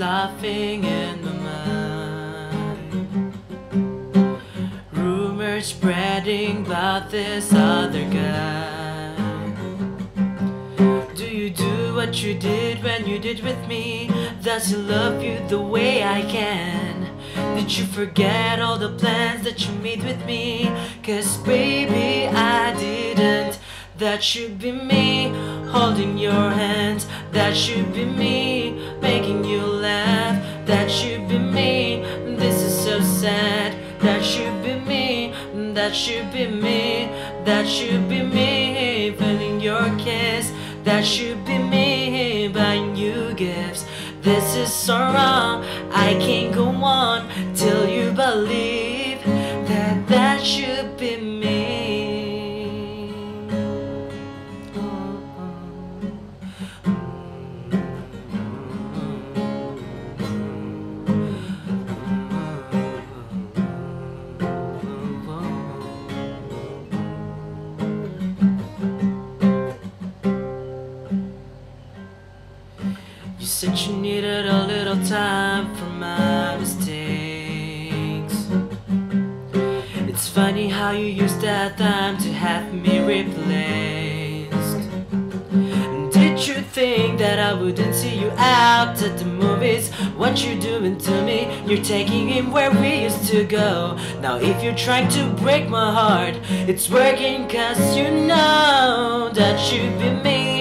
laughing in my mind. Rumors spreading about this other guy. Do you do what you did when you did with me? Does he love you the way I can? Did you forget all the plans that you made with me? Cause baby I didn't That should be me holding your hand. That should be me making you laugh. That should be me. This is so sad. That should be me. That should be me. That should be me feeling your kiss. That should be me buying you gifts. This is so wrong, I can't go on till you believe that that should be me. Said you needed a little time for my mistakes. It's funny how you used that time to have me replaced. Did you think that I wouldn't see you out at the movies? What you doing to me? You're taking him where we used to go. Now if you're trying to break my heart, it's working cause you know that you've been me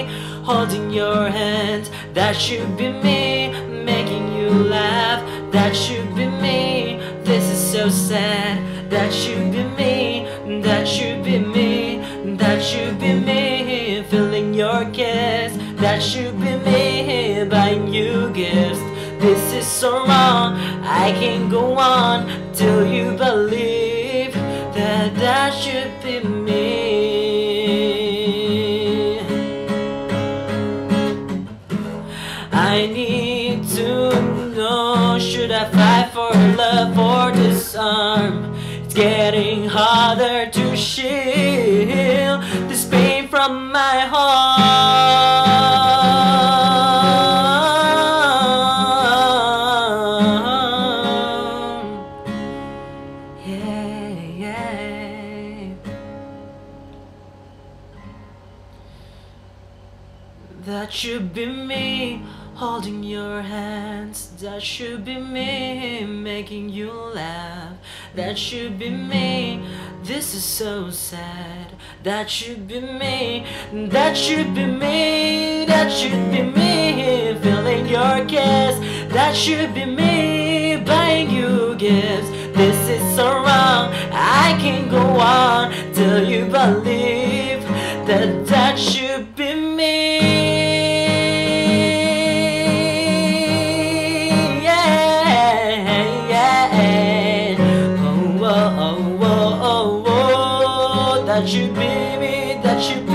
holding your hand. That should be me making you laugh. That should be me. This is so sad. That should be me. That should be me. That should be me feeling your kiss. That should be me buying you gifts. This is so wrong. I can't go on till you believe that that should be me. I fight for love or disarm? It's getting harder to shield That should be me holding your hands. That should be me making you laugh. That should be me. This is so sad. That should be me. That should be me. That should be me feeling your kiss. That should be me buying you gifts. This is so wrong. I can't go on till you believe that you be me, that you